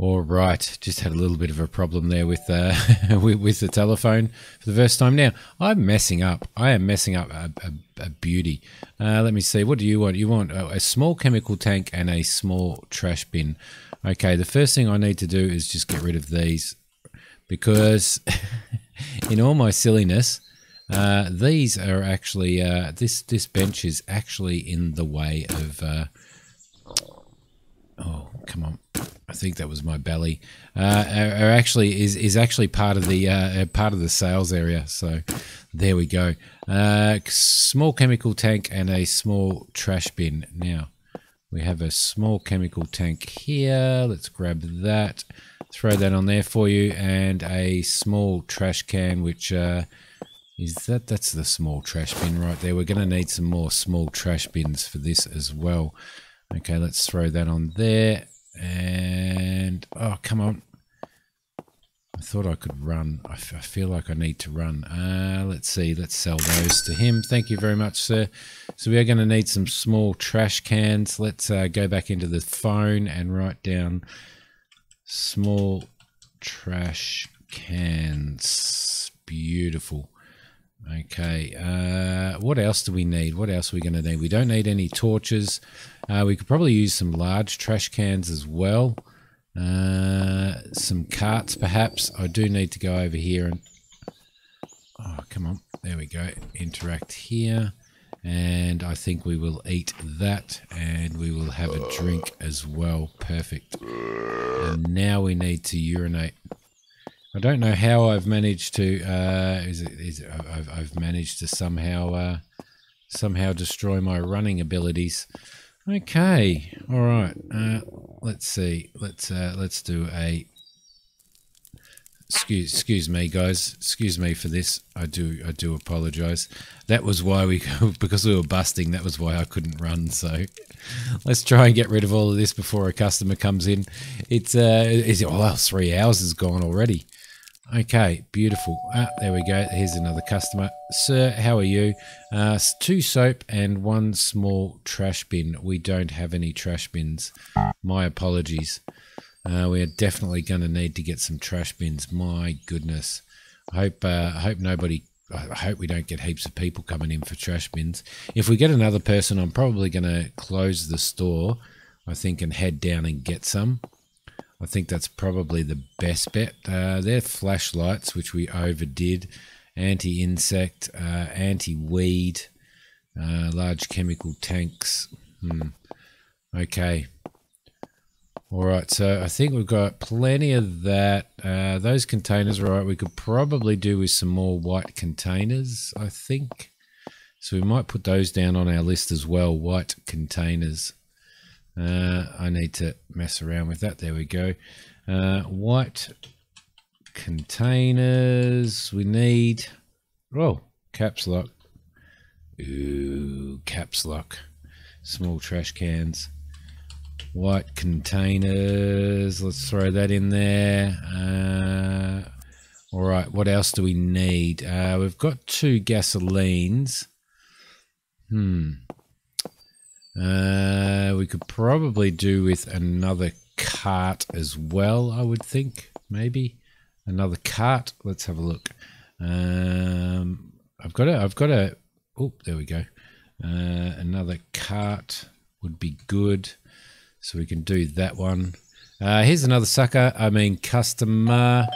All right, just had a little bit of a problem there with uh, with, with, the telephone for the first time. Now I'm messing up. I am messing up a, a, a beauty. Uh, let me see. What do you want? You want a, a, small chemical tank and a small trash bin. Okay, the first thing I need to do is just get rid of these because in all my silliness, uh, these are actually uh, this this bench is actually in the way of. Uh, oh, come on. I think that was my belly. Uh, are actually is is actually part of the uh, part of the sales area. So there we go. Uh, small chemical tank and a small trash bin. Now we have a small chemical tank here. Let's grab that. Throw that on there for you, and a small trash can, which uh, is that. That's the small trash bin right there. We're going to need some more small trash bins for this as well. Okay, let's throw that on there and, oh, come on. I thought I could run. I, feel like I need to run. Uh, let's see. Let's sell those to him. Thank you very much, sir. So we are going to need some small trash cans. Let's uh, go back into the phone and write down small trash cans. Beautiful. Okay. Uh, what else do we need? What else are we going to need? We don't need any torches. Uh, we could probably use some large trash cans as well. Uh, some carts, perhaps. I do need to go over here and... Oh, come on. There we go. Interact here. And I think we will eat that and we will have a drink as well. Perfect. And now we need to urinate. I don't know how I've managed to. Uh, is it? Is it, I've, I've managed to somehow uh, somehow destroy my running abilities. Okay, all right. Uh, let's see. Let's uh, let's do a. Excuse excuse me, guys. Excuse me for this. I do I do apologise. That was why we because we were busting. That was why I couldn't run. So let's try and get rid of all of this before a customer comes in. It's uh, is oh well, three hours is gone already. Okay, beautiful. Ah, there we go. Here's another customer. Sir, how are you? Uh, two soap and one small trash bin. We don't have any trash bins. My apologies. Uh, we are definitely going to need to get some trash bins. My goodness. I hope, uh, I hope nobody, I hope we don't get heaps of people coming in for trash bins. If we get another person, I'm probably going to close the store, I think, and head down and get some. I think that's probably the best bet. Uh, they're flashlights, which we overdid. Anti insect, uh, anti weed, uh, large chemical tanks. Hmm. Okay. All right, so I think we've got plenty of that. Uh, those containers, right, we could probably do with some more white containers, I think. So we might put those down on our list as well, white containers. Uh, I need to mess around with that. There we go. Uh, white containers. We need, oh, caps lock. Ooh, caps lock. Small trash cans. White containers. Let's throw that in there. Uh, all right, what else do we need? Uh, we've got two gasolines. Hmm. Uh, we could probably do with another cart as well, I would think. Maybe another cart. Let's have a look. Um, I've got a, I've got a, oh, there we go. Uh, another cart would be good. So we can do that one. Uh, here's another sucker. I mean, customer.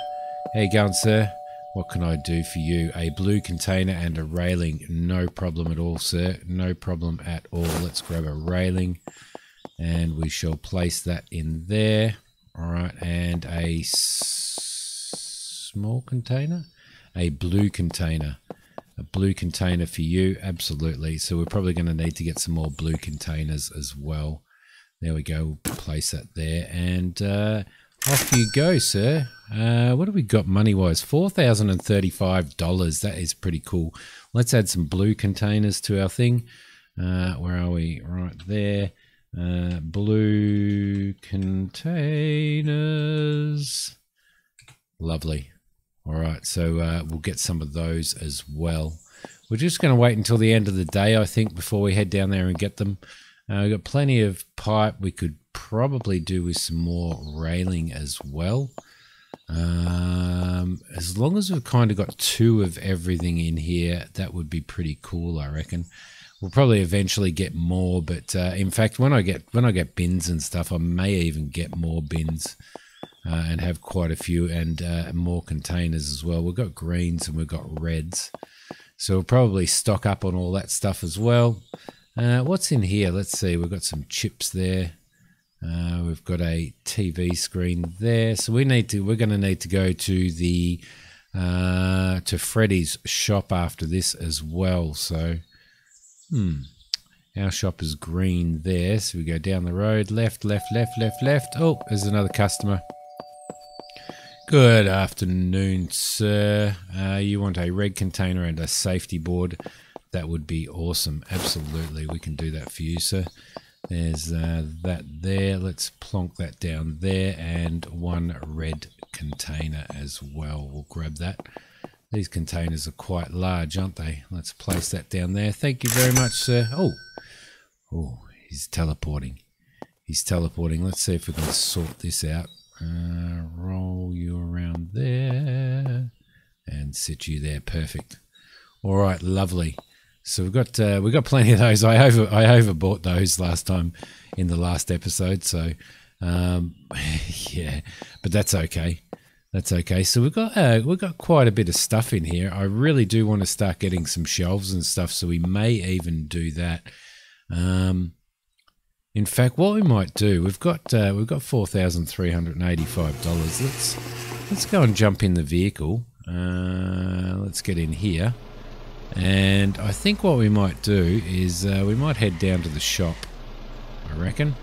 How you going, sir? What can I do for you? A blue container and a railing. No problem at all, sir. No problem at all. Let's grab a railing and we shall place that in there. All right, and a small container, a blue container, a blue container for you. Absolutely. So we're probably going to need to get some more blue containers as well. There we go. Place that there. And uh, off you go, sir. Uh, what have we got money wise? $4,035. That is pretty cool. Let's add some blue containers to our thing. Uh, where are we? Right there. Uh, blue containers. Lovely. All right, so uh, we'll get some of those as well. We're just going to wait until the end of the day, I think, before we head down there and get them. Uh, we've got plenty of pipe. We could probably do with some more railing as well. Um, as long as we've kind of got two of everything in here, that would be pretty cool, I reckon. We'll probably eventually get more, but uh, in fact, when I get when I get bins and stuff, I may even get more bins uh, and have quite a few and uh, more containers as well. We've got greens and we've got reds, so we'll probably stock up on all that stuff as well. Uh, what's in here? Let's see. We've got some chips there. Uh, we've got a TV screen there, so we need to. We're going to need to go to the uh, to Freddy's shop after this as well. So, hmm, our shop is green there. So we go down the road, left, left, left, left, left. Oh, there's another customer. Good afternoon, sir. Uh, you want a red container and a safety board? That would be awesome. Absolutely, we can do that for you, sir. There's uh, that there. Let's plonk that down there and one red container as well. We'll grab that. These containers are quite large, aren't they? Let's place that down there. Thank you very much, sir. Oh, oh, he's teleporting. He's teleporting. Let's see if we can sort this out. Uh, roll you around there and sit you there. Perfect. All right, lovely. So we've got uh, we've got plenty of those. I over I overbought those last time in the last episode. So um, yeah, but that's okay. That's okay. So we've got uh, we've got quite a bit of stuff in here. I really do want to start getting some shelves and stuff. So we may even do that. Um, in fact, what we might do, we've got uh, we've got four thousand three hundred and eighty five dollars. Let's let's go and jump in the vehicle. Uh, let's get in here. And I think what we might do is uh, we might head down to the shop, I reckon.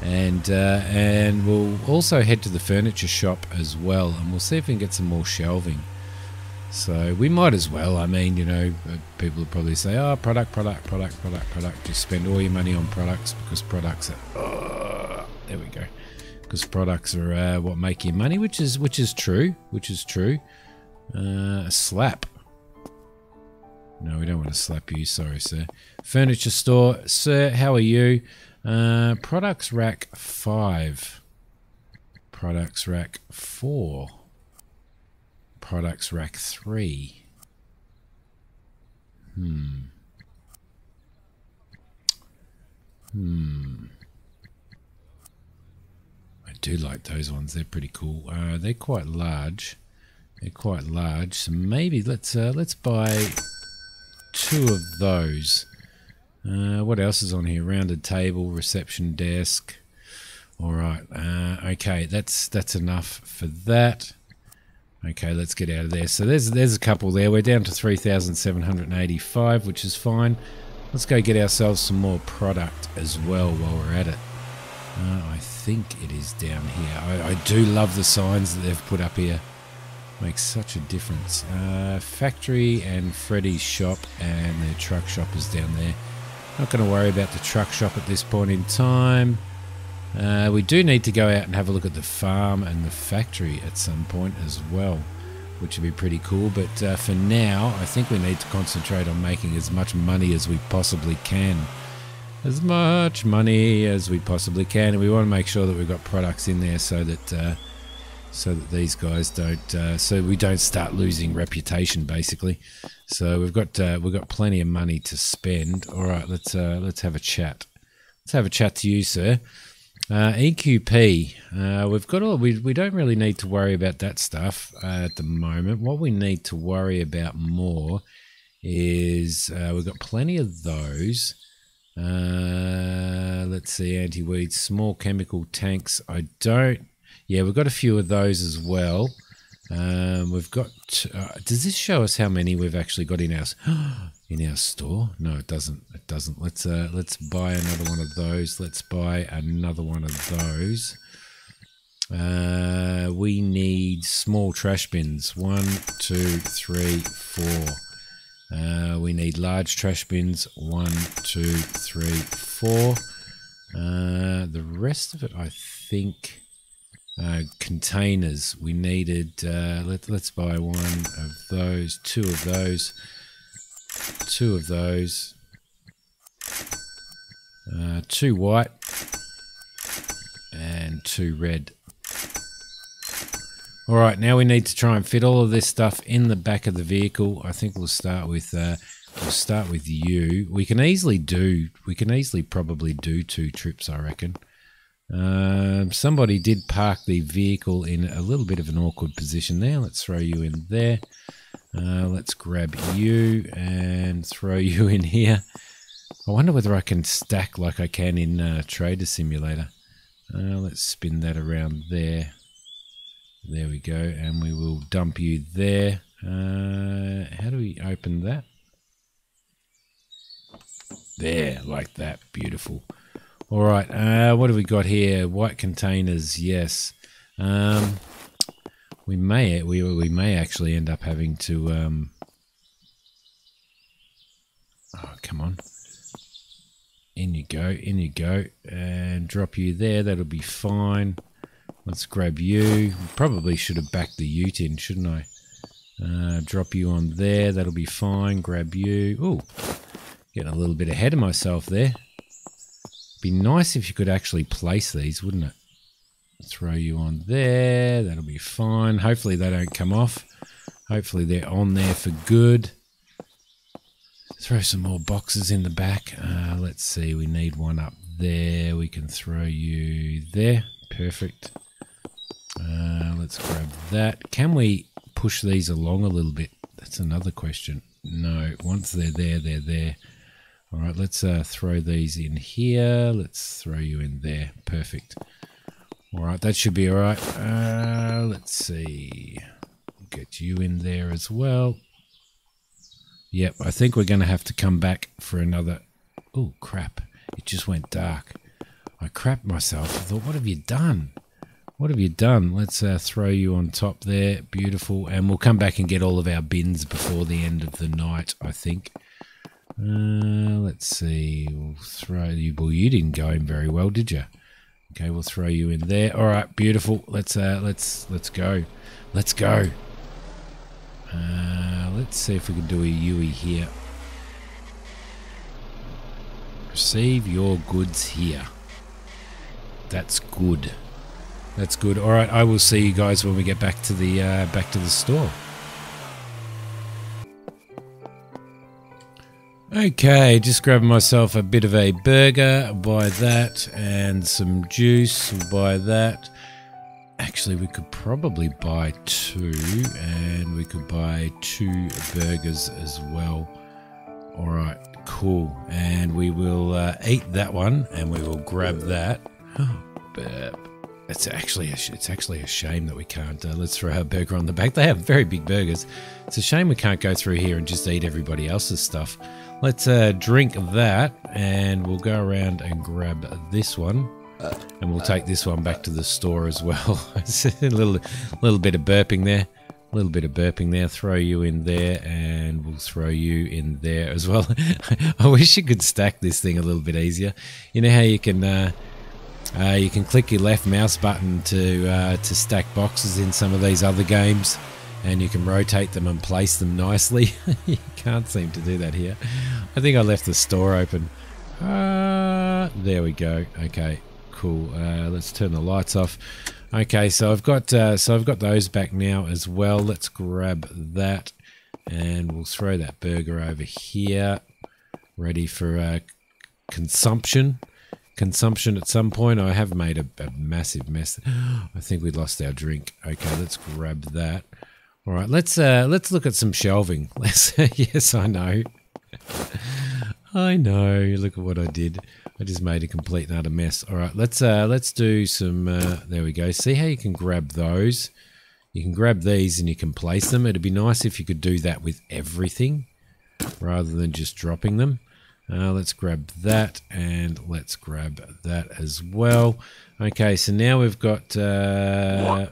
And uh, and we'll also head to the furniture shop as well, and we'll see if we can get some more shelving. So we might as well. I mean, you know, uh, people will probably say, "Oh, product, product, product, product, product." Just spend all your money on products because products are. Uh, there we go. Because products are uh, what make you money, which is which is true, which is true. Uh, a slap. No, we don't want to slap you. Sorry, sir. Furniture store. Sir, how are you? Uh, products rack 5. Products rack 4. Products rack 3. Hmm. Hmm. I do like those ones. They're pretty cool. Uh, they're quite large. They're quite large. So maybe let's uh, let's buy two of those. Uh, what else is on here? Rounded table, reception desk. All right. Uh, okay, that's that's enough for that. Okay, let's get out of there. So there's there's a couple there. We're down to 3,785, which is fine. Let's go get ourselves some more product as well while we're at it. Uh, I think it is down here. I, I do love the signs that they've put up here. Makes such a difference. Uh, factory and Freddy's shop and their truck shop is down there. Not going to worry about the truck shop at this point in time. Uh, we do need to go out and have a look at the farm and the factory at some point as well, which would be pretty cool. But uh, for now, I think we need to concentrate on making as much money as we possibly can. As much money as we possibly can. And we want to make sure that we've got products in there so that uh, so that these guys don't, uh, so we don't start losing reputation, basically. So we've got uh, we've got plenty of money to spend. All right, let's uh, let's have a chat. Let's have a chat to you, sir. Uh, EQP, uh, we've got all. We we don't really need to worry about that stuff uh, at the moment. What we need to worry about more is we've got plenty of those. let's see, anti-weed, small chemical tanks. I don't yeah, we've got a few of those as well. Um, we've got. Uh, does this show us how many we've actually got in our in our store? No, it doesn't. It doesn't. Let's uh, let's buy another one of those. Let's buy another one of those. Uh, we need small trash bins. One, two, three, four. Uh, we need large trash bins. One, two, three, four. Uh, the rest of it, I think. Uh, containers. We needed, uh, let, let's buy one of those, two of those, two of those, uh, two white, and two red. All right, now we need to try and fit all of this stuff in the back of the vehicle. I think we'll start with uh, we'll start with you. We can easily do we can easily probably do two trips, I reckon. Um, somebody did park the vehicle in a little bit of an awkward position there. Let's throw you in there. Uh, let's grab you and throw you in here. I wonder whether I can stack like I can in uh, Trader Simulator. Uh, let's spin that around there. There we go. And we will dump you there. Uh, how do we open that? There, like that. Beautiful. All right. Uh, what do we got here? White containers. Yes. Um, we may we we may actually end up having to. Um, oh, come on. In you go. In you go. And drop you there. That'll be fine. Let's grab you. Probably should have backed the ute in, shouldn't I? Uh, drop you on there. That'll be fine. Grab you. Oh, getting a little bit ahead of myself there. Be nice if you could actually place these, wouldn't it? Throw you on there. That'll be fine. Hopefully they don't come off. Hopefully they're on there for good. Throw some more boxes in the back. Uh, let's see. We need one up there. We can throw you there. Perfect. Uh, let's grab that. Can we push these along a little bit? That's another question. No, once they're there, they're there. All right, let's uh, throw these in here. Let's throw you in there. Perfect. All right, that should be all right. Uh, let's see. Get you in there as well. Yep, I think we're going to have to come back for another... Oh, crap. It just went dark. I crapped myself. I thought, what have you done? What have you done? Let's uh, throw you on top there. Beautiful. And we'll come back and get all of our bins before the end of the night, I think. Uh, let's see. We'll throw you. Well, you didn't go in very well, did you? Okay, we'll throw you in there. All right, beautiful. Let's uh, let's let's go. Let's go. Uh, let's see if we can do a Yui here. Receive your goods here. That's good. That's good. All right, I will see you guys when we get back to the uh, back to the store. Okay, just grabbing myself a bit of a burger. buy that and some juice. buy that. Actually, we could probably buy two, and we could buy two burgers as well. All right, cool. And we will uh, eat that one, and we will grab that. Oh. It's actually a, it's actually a shame that we can't. Uh, let's throw our burger on the back. They have very big burgers. It's a shame we can't go through here and just eat everybody else's stuff. Let's uh, drink that, and we'll go around and grab this one, and we'll take this one back to the store as well. a little little bit of burping there. A little bit of burping there. Throw you in there, and we'll throw you in there as well. I wish you could stack this thing a little bit easier. You know how you can. Uh, uh, you can click your left mouse button to uh, to stack boxes in some of these other games, and you can rotate them and place them nicely. you can't seem to do that here. I think I left the store open. Uh, there we go. Okay, cool. Uh, let's turn the lights off. Okay, so I've got uh, so I've got those back now as well. Let's grab that, and we'll throw that burger over here, ready for uh, consumption consumption at some point. I have made a, a massive mess. I think we lost our drink. Okay, let's grab that. All right, let's uh, let's look at some shelving. Let's. yes, I know. I know. Look at what I did. I just made a complete and utter mess. All right, let's uh, let's do some. Uh, there we go. See how you can grab those. You can grab these and you can place them. It'd be nice if you could do that with everything rather than just dropping them. Uh, let's grab that and let's grab that as well. Okay, so now we've got. Uh,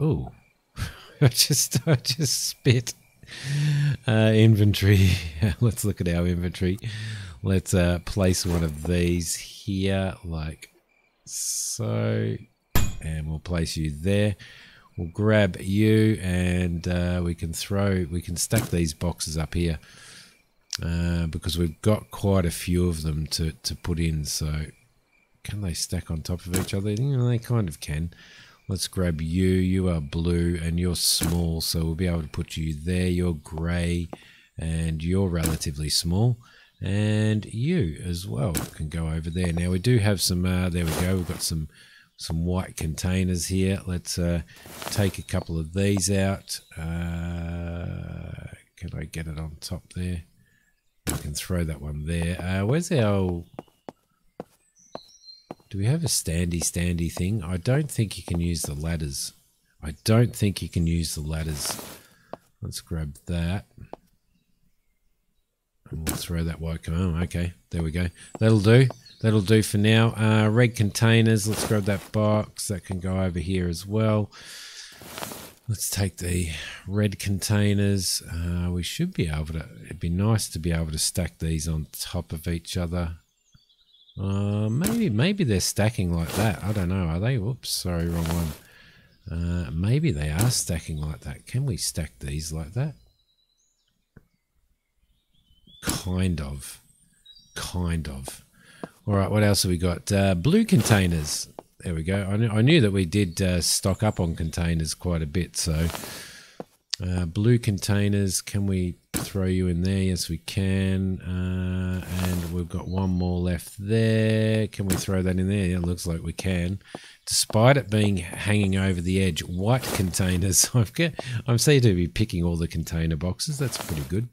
oh, I just I just spit. Uh, inventory. let's look at our inventory. Let's uh, place one of these here, like so, and we'll place you there. We'll grab you, and uh, we can throw. We can stack these boxes up here uh, because we've got quite a few of them to, to put in. So can they stack on top of each other? You know, they kind of can. Let's grab you. You are blue and you're small, so we'll be able to put you there. You're grey and you're relatively small. And you as well can go over there. Now we do have some, uh, there we go, we've got some some white containers here. Let's uh, take a couple of these out. Uh, can I get it on top there? I can throw that one there. Uh, where's our... Do we have a standy standy thing? I don't think you can use the ladders. I don't think you can use the ladders. Let's grab that. And we'll throw that white. Oh, okay. There we go. That'll do. That'll do for now. Uh, red containers. Let's grab that box. That can go over here as well. Let's take the red containers. Uh, we should be able to, it'd be nice to be able to stack these on top of each other. Uh, maybe, maybe they're stacking like that. I don't know. Are they? Whoops, sorry, wrong one. Uh, maybe they are stacking like that. Can we stack these like that? Kind of. Kind of. All right, what else have we got? Uh, blue containers. There we go. I knew, I knew that we did uh, stock up on containers quite a bit. So, uh, blue containers. Can we throw you in there? Yes, we can. Uh, and we've got one more left there. Can we throw that in there? Yeah, it looks like we can. Despite it being hanging over the edge, white containers. I've got, I'm seem to be picking all the container boxes. That's pretty good.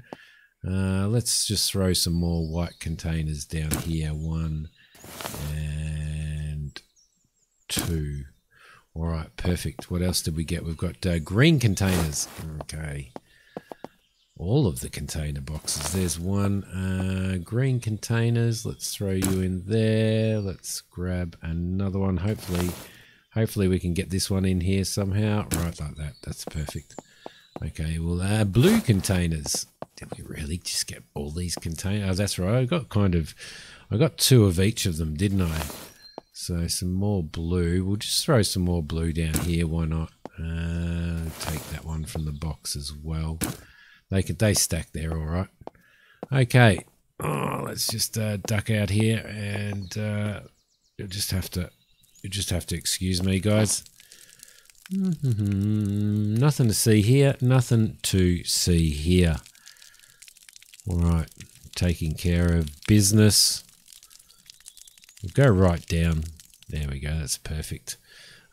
Uh, let's just throw some more white containers down here. One and two. All right, perfect. What else did we get? We've got uh, green containers. Okay. All of the container boxes. There's one. Uh, green containers. Let's throw you in there. Let's grab another one. Hopefully, hopefully we can get this one in here somehow. Right like that. That's perfect. Okay, well, uh, blue containers. Did we really just get all these containers? Oh, that's right. I got kind of, I got two of each of them, didn't I? So some more blue. We'll just throw some more blue down here. Why not? Uh, take that one from the box as well. They could they stack there, all right. Okay. Oh, let's just uh, duck out here, and uh, you'll just have to, you just have to excuse me, guys. Mm -hmm. Nothing to see here. Nothing to see here. All right, taking care of business. Go right down. There we go, that's perfect.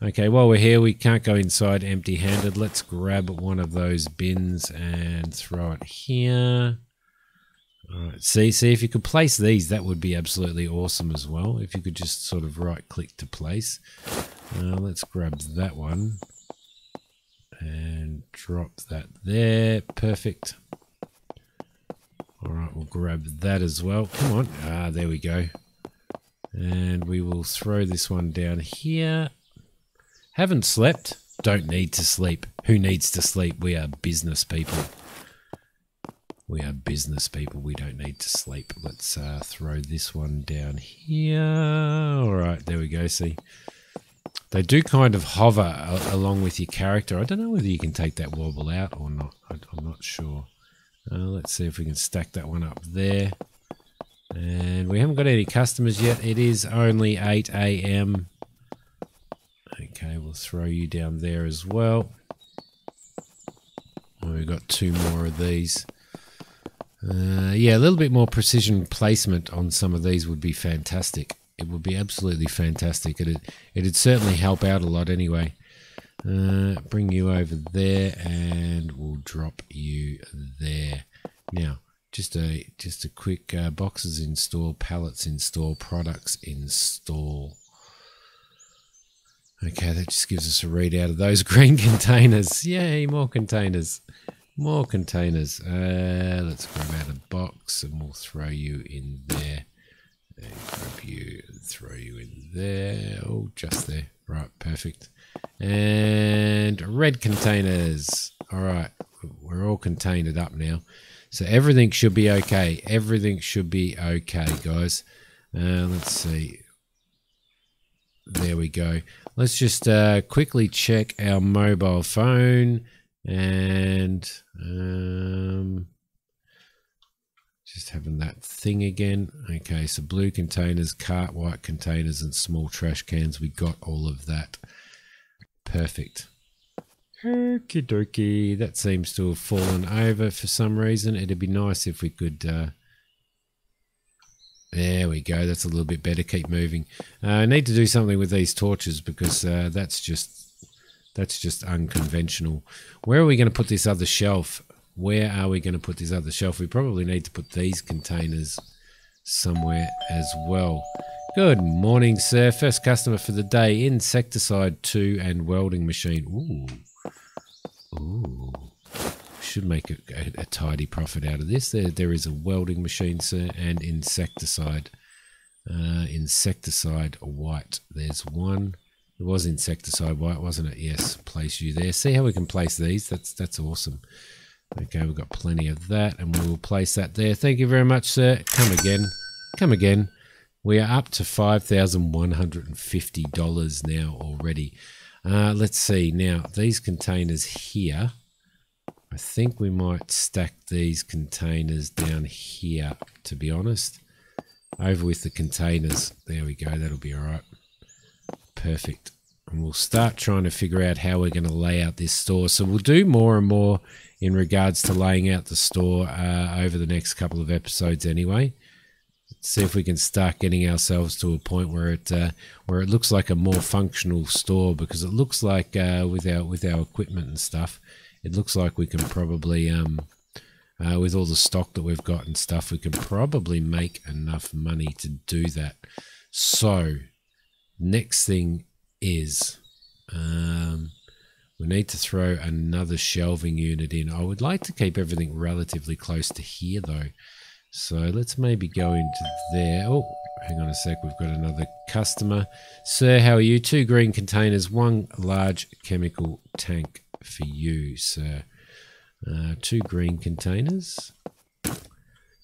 Okay, while we're here, we can't go inside empty-handed. Let's grab one of those bins and throw it here. All right, see, see if you could place these, that would be absolutely awesome as well. If you could just sort of right-click to place. Uh, let's grab that one and drop that there. Perfect. All right, we'll grab that as well. Come on. Ah, there we go. And we will throw this one down here. Haven't slept. Don't need to sleep. Who needs to sleep? We are business people. We are business people. We don't need to sleep. Let's uh, throw this one down here. All right, there we go. See, they do kind of hover along with your character. I don't know whether you can take that wobble out or not. I'm not sure. Uh, let's see if we can stack that one up there. And we haven't got any customers yet. It is only 8 a.m. Okay, we'll throw you down there as well. we've got two more of these. Uh, yeah, a little bit more precision placement on some of these would be fantastic. It would be absolutely fantastic. It'd, it'd certainly help out a lot anyway. Uh, bring you over there and we'll drop you there. Now, just a just a quick uh, boxes install, pallets install, products install. Okay, that just gives us a readout of those green containers. Yay, more containers. More containers. Uh, let's grab out a box and we'll throw you in there. Grab you throw you in there. Oh, just there. Right, perfect. And red containers. All right, we're all contained up now. So everything should be okay. Everything should be okay, guys. Uh, let's see. There we go. Let's just uh, quickly check our mobile phone and um, Just having that thing again. Okay, so blue containers, cart white containers, and small trash cans. We got all of that. Perfect. Okie dokie. That seems to have fallen over for some reason. It'd be nice if we could. Uh, there we go. That's a little bit better. Keep moving. Uh, I need to do something with these torches because uh, that's just that's just unconventional. Where are we going to put this other shelf? Where are we going to put this other shelf? We probably need to put these containers somewhere as well. Good morning, sir. First customer for the day. Insecticide 2 and welding machine. Ooh. Ooh. Should make a, a, a, tidy profit out of this. There, there is a welding machine, sir, and insecticide. Uh, insecticide white. There's one. It was insecticide white, wasn't it? Yes. Place you there. See how we can place these? That's that's awesome. Okay, we've got plenty of that, and we will place that there. Thank you very much, sir. Come again. Come again. We are up to $5,150 now already. Uh, let's see. Now, these containers here, I think we might stack these containers down here, to be honest. Over with the containers. There we go. That'll be all right. Perfect. And we'll start trying to figure out how we're going to lay out this store. So we'll do more and more in regards to laying out the store uh, over the next couple of episodes anyway see if we can start getting ourselves to a point where it uh, where it looks like a more functional store because it looks like uh, with our with our equipment and stuff, it looks like we can probably um, uh, with all the stock that we've got and stuff, we can probably make enough money to do that. So, next thing is um, we need to throw another shelving unit in. I would like to keep everything relatively close to here though. So let's maybe go into there. Oh, hang on a sec. We've got another customer. Sir, how are you? Two green containers, one large chemical tank for you, sir. Uh, two green containers.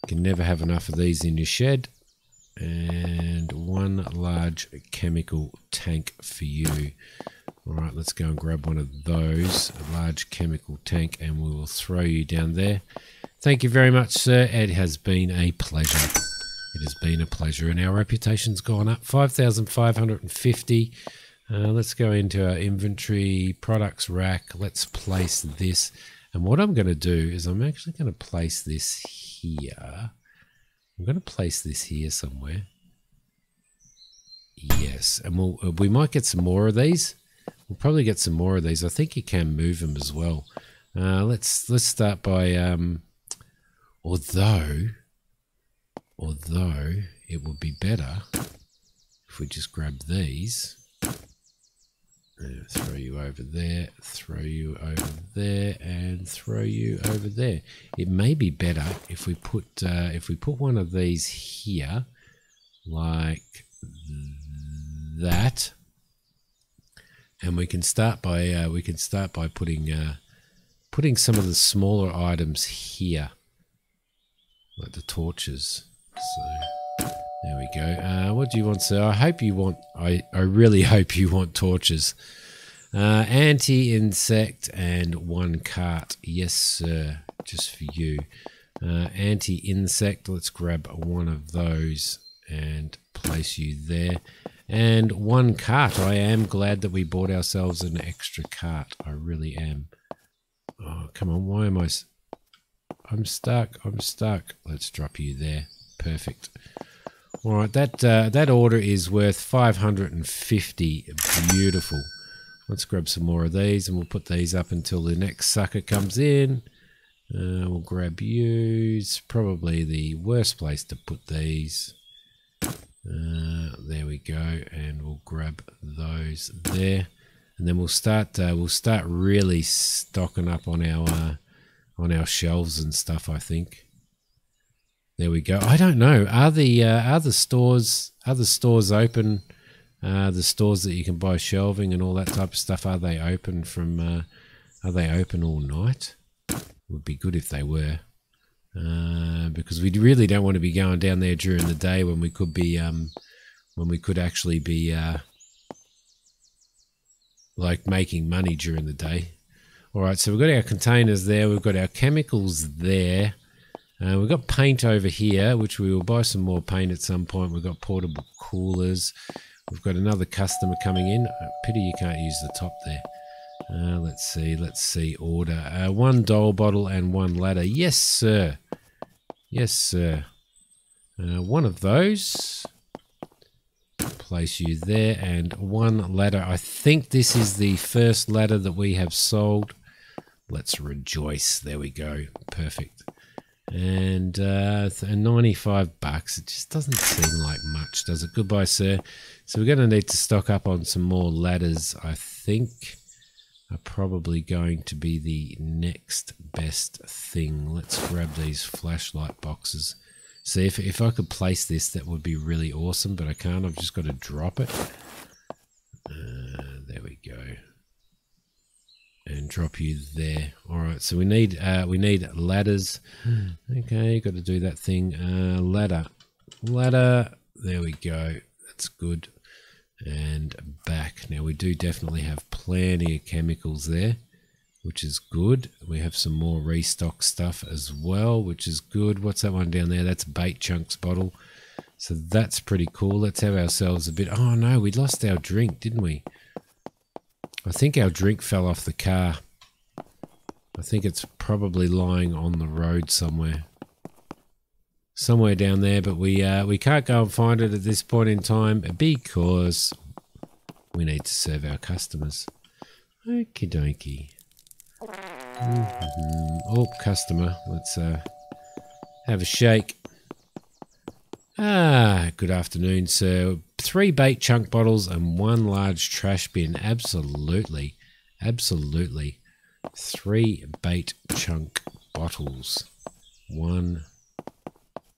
Can never have enough of these in your shed. And one large chemical tank for you. All right, let's go and grab one of those, a large chemical tank, and we will throw you down there. Thank you very much, sir. It has been a pleasure. It has been a pleasure, and our reputation's gone up 5,550. Uh, let's go into our inventory products rack. Let's place this. And what I'm going to do is I'm actually going to place this here. I'm going to place this here somewhere. Yes, and we'll, uh, we might get some more of these. We'll probably get some more of these. I think you can move them as well. Uh, let's let's start by um, Although, although it would be better if we just grab these. And throw you over there, throw you over there, and throw you over there. It may be better if we put uh, if we put one of these here, like that, and we can start by uh, we can start by putting uh, putting some of the smaller items here like the torches. So there we go. Uh, what do you want, sir? I hope you want. I I really hope you want torches. Uh, anti-insect and one cart. Yes, sir. Just for you. Uh, anti-insect. Let's grab one of those and place you there. And one cart. I am glad that we bought ourselves an extra cart. I really am. Oh, come on. Why am I... I'm stuck. I'm stuck. Let's drop you there. Perfect. All right, that uh, that order is worth 550. Beautiful. Let's grab some more of these and we'll put these up until the next sucker comes in. Uh, we'll grab you. It's probably the worst place to put these. Uh, there we go, and we'll grab those there, and then we'll start. Uh, we'll start really stocking up on our uh, on our shelves and stuff. I think. There we go. I don't know. Are the uh, are the stores are the stores open? Uh, the stores that you can buy shelving and all that type of stuff are they open from? Are they open all night? Would be good if they were, uh, because we really don't want to be going down there during the day when we could be um, when we could actually be uh, like making money during the day. All right, so we've got our containers there. We've got our chemicals there. Uh, we've got paint over here, which we will buy some more paint at some point. We've got portable coolers. We've got another customer coming in. Uh, pity you can't use the top there. Uh, let's see, let's see. Order uh, one doll bottle and one ladder. Yes, sir. Yes, sir. Uh, one of those. Place you there, and one ladder. I think this is the first ladder that we have sold. Let's rejoice. There we go. Perfect. And uh, 95 bucks. It just doesn't seem like much, does it? Goodbye, sir. So we're going to need to stock up on some more ladders, I think are probably going to be the next best thing. Let's grab these flashlight boxes. See, if, if I could place this, that would be really awesome, but I can't. I've just got to drop it. Uh, there we go. And drop you there. All right, so we need uh, we need ladders. Okay, got to do that thing. Uh, ladder, ladder. There we go. That's good and back. Now we do definitely have plenty of chemicals there, which is good. We have some more restock stuff as well, which is good. What's that one down there? That's bait chunks bottle. So that's pretty cool. Let's have ourselves a bit. Oh no, we lost our drink, didn't we? I think our drink fell off the car. I think it's probably lying on the road somewhere somewhere down there, but we uh, we can't go and find it at this point in time because we need to serve our customers. Okie dokie. Mm -hmm. Oh, customer, let's uh, have a shake. Ah, good afternoon, sir. Three bait chunk bottles and one large trash bin. Absolutely. Absolutely. Three bait chunk bottles. One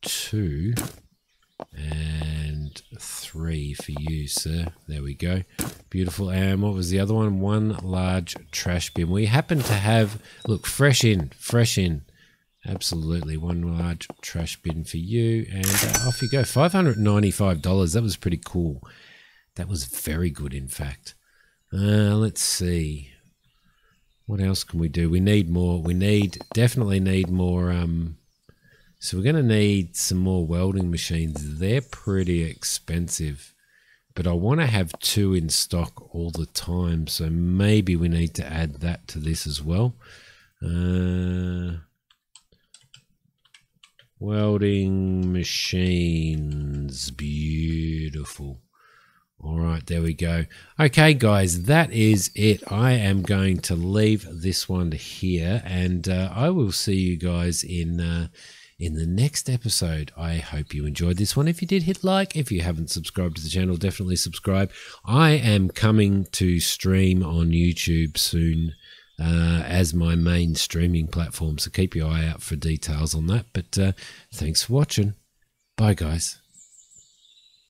two and three for you, sir. There we go. Beautiful. And what was the other one? One large trash bin. We happen to have, look, fresh in, fresh in. Absolutely. One large trash bin for you. And uh, off you go. $595. That was pretty cool. That was very good, in fact. Uh, let's see. What else can we do? We need more. We need, definitely need more um, so we're going to need some more welding machines. They're pretty expensive, but I want to have two in stock all the time. So maybe we need to add that to this as well. Uh, welding machines. Beautiful. All right, there we go. Okay, guys, that is it. I am going to leave this one here, and uh, I will see you guys in uh, in the next episode. I hope you enjoyed this one. If you did, hit like. If you haven't subscribed to the channel, definitely subscribe. I am coming to stream on YouTube soon uh, as my main streaming platform, so keep your eye out for details on that. But uh, thanks for watching. Bye, guys.